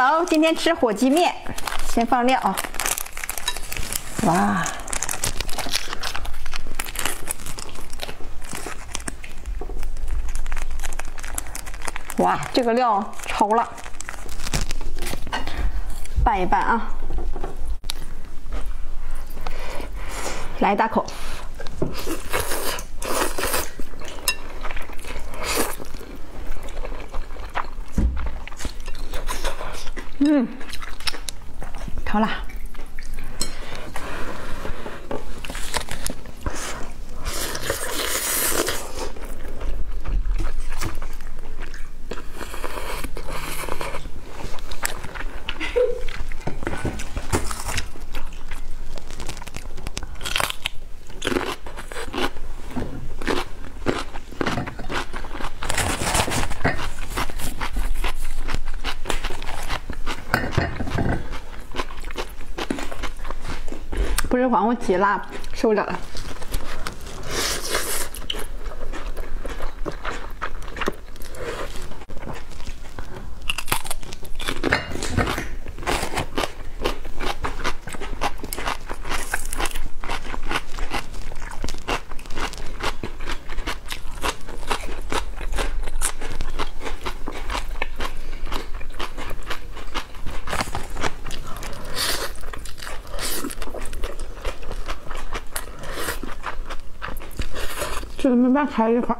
Hello，今天吃火鸡面，先放料啊！哇，哇，这个料超辣，拌一拌啊！来一大口。嗯，超辣。不是黄瓜极辣，受不了了。这没办法开一块儿。